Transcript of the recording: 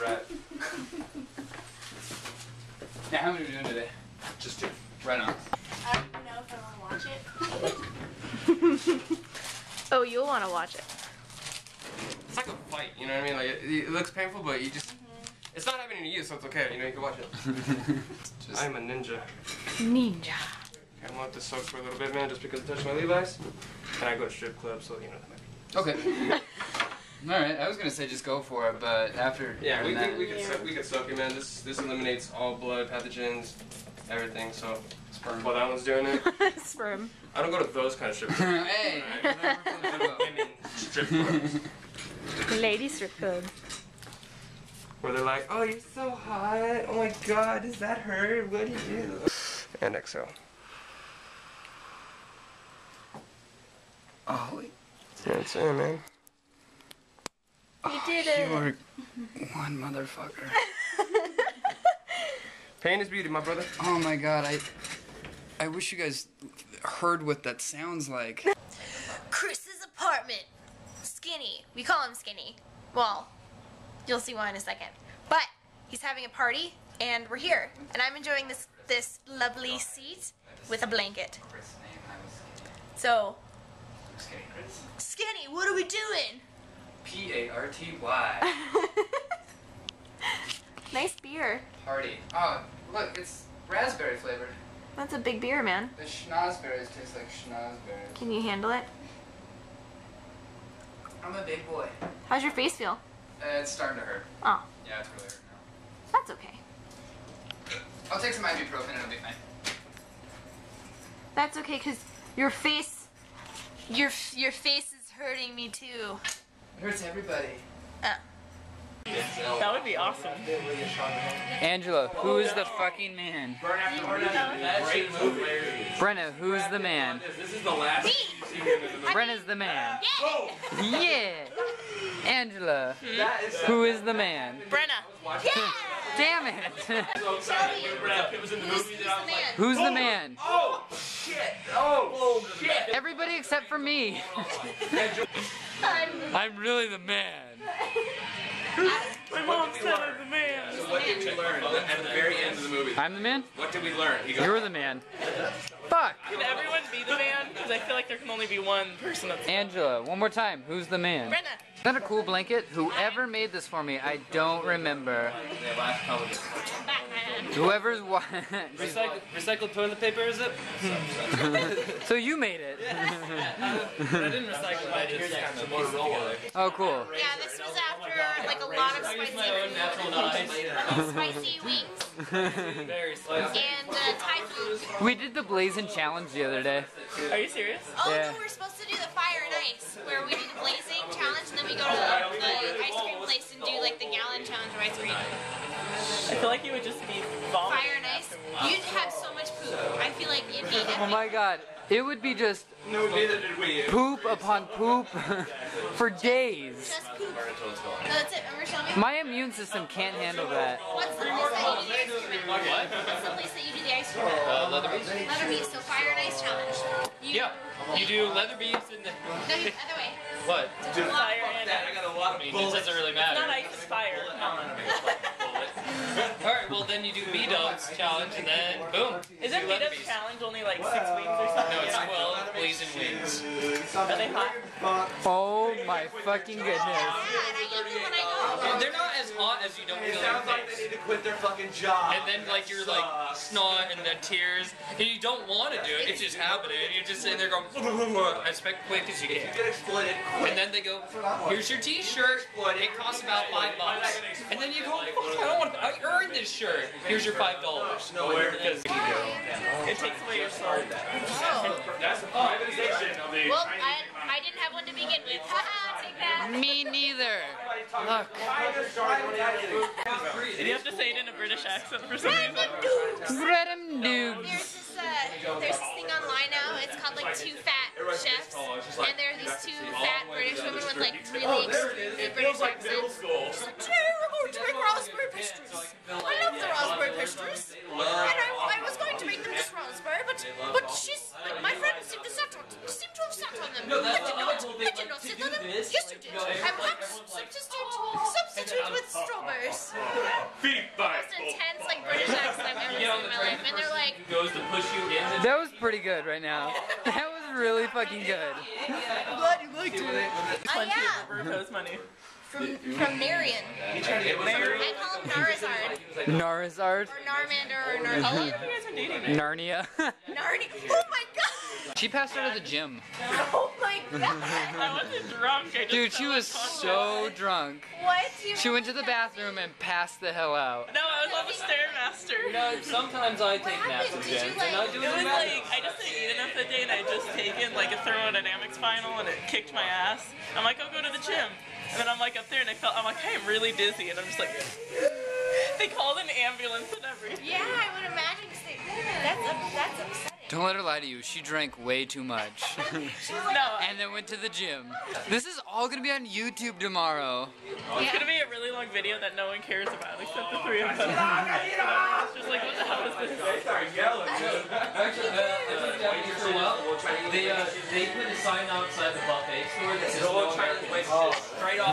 Rat. Now, how many are we doing today? Just two. Right on. I don't even know if I want to watch it. Oh, you'll want to watch it. It's like a fight, you know what I mean? Like it, it looks painful, but you just. Mm-hmm. It's not happening to you, so it's okay. You know, you can watch it. Just, I'm a ninja. Ninja. I'm gonna let this soak for a little bit, man, just because it touched my Levi's. And I go to strip clubs, so you know that might be. okay. All right. I was gonna say just go for it, but after Yeah, we, doing we, we that, could soak, we could soak it, man. This this eliminates all blood pathogens, everything. So sperm. while that one's doing it, Sperm. I don't go to those kind of strip clubs. hey. whatever floats your. Women strip clubs. Lady strip club. Where they're like, oh, you're so hot. Oh my god, does that hurt? What do you do? And exhale. Oh, That's it, man. You ah, did it. you are one motherfucker. Pain is beauty, my brother. Oh my god, I I wish you guys heard what that sounds like. Chris's apartment. Skinny. We call him Skinny. Well, you'll see why in a second. But he's having a party, and we're here. And I'm enjoying this this lovely seat with a blanket. So, Skinny, what are we doing? P A R T Y. Nice beer. Party. Oh, look, it's raspberry flavored. That's a big beer, man. The schnozberries taste like schnozberries. Can you handle it? I'm a big boy. How's your face feel? Uh, it's starting to hurt. Oh, Yeah, it's really hurting now. that's okay. I'll take some ibuprofen and it'll be fine. That's okay, cause your face, your your face is hurting me too. It hurts everybody. Uh, That would be awesome. Angela, who is the fucking man? Brenna, who's the man? This is the last me. Brenna's the man. Yeah. Yeah. Angela, who is the man? Brenna. Yeah. Damn it. Who's, who's the man? Who's the man? Oh shit! Oh shit! Everybody except for me. I'm I'm really the man. My mom said I'm the man. So What did we learn at the very end of the movie? I'm the man? What did we learn? He goes, You're the man. Fuck. Can everyone be the man? Because I feel like there can only be one person that's Angela, one more time. Who's the man? Brenna. Is that a cool blanket? Whoever made this for me, I don't remember. Whoever's what? Recycled, recycled toilet paper, is it? So you made it. I didn't recycle it. I just kind of it. Oh, cool. Yeah, this was after like a lot of spicy my own natural spicy wings Very spicy. and uh, Thai food. We did the blazing challenge the other day. Are you serious? Oh Yeah. no, we're supposed to do the fire and ice, where we do the blazing challenge, and then we go to the, the ice cream place and do like the gallon challenge of ice cream. I feel like you would just be vomiting. Fire and ice. You'd have so much poop. I feel like it'd be Oh my god. It would be just No, neither did we. poop upon poop for days. Just poop. No, that's it. Remember, tell me. My immune system can't handle that. What's the place that you do the ice cream at? What's the place that you do the ice cream at? Uh, Leatherby's? Leatherby's. So fire and ice challenge. You, Yeah. You do Leatherby's and the... No, you, other way. What? Do Fire and I got a lot of I mean, it doesn't really matter. Not ice, it's fire. Alright, well then you do B-Dubs challenge and then boom. Isn't B-Dubs challenge only like six wings or something? No, it's 12 blazing wings. Are they hot? Oh my fucking goodness. and I eat them when I go. They're not as hot as you don't feel Sounds like they need to quit their fucking job. And then like you're like snot and then tears and you don't want to do it. It's just happening. And you're just sitting there going as quick as you can. Get exploited And then they go, here's your t-shirt. It costs about five bucks. And then you go, I don't want to, I earned this shirt. Here's your five dollars. Nowhere because it takes away your soul. That's the privatization of the. Well, I, I didn't have one to begin with. Haha, take that. Me neither. Look. Did you have to say it in a British accent for some reason? Brenham There's noobs. this, uh, there's this thing online now. It's called like Two Fat Chefs, and there are these two fat British women with like really extremely British accents. She's like, today we're going to make raspberry pastries. I love the raspberry pastries, and I, I was going to make them just raspberry, but but she's like, my friend seemed to sat on, seemed to have sat on them. I did not, I did not sit on them. Yes, you did. I will have to substitute substitute with strawberries. worst. Most intense like British accent I've ever seen in my life, and they're like, Goes to push you in. That was pretty good right now. That was really fucking good. I'm glad you liked it. oh yeah, Roberto's money. From from Marion. Trying to get married. I call him Narazard Narazard. or Narmander or How long Narnia. have oh, oh. you guys been dating? Narnia. Narnia. Oh my god! she passed out of the gym. Oh my god! I wasn't drunk. I just Dude, she was unconscious. so drunk. What? You She went to the bathroom and passed the hell out. No, I was on the stairmaster. You know, sometimes I take naps happened? in Did you, gyms, like- and I do It was bad. like I just didn't eat enough that day, and I had just taken like a thermodynamics final, and it kicked my ass. I'm like, I'll go to the gym, and then I'm like up there, and I felt I'm like, hey, I'm really dizzy, and I'm just like, they called an ambulance and everything. Yeah, I would imagine. they- That's up, that's upsetting. Don't let her lie to you. She drank way too much. No, and then went to the gym. This is all gonna be on YouTube tomorrow. it's gonna be a really long video that no one cares about except the three of us. It's just like, what the hell is this? Actually, uh, I took Japanese for a. They, uh, they put a sign outside the buffet store that says no American. Straight off.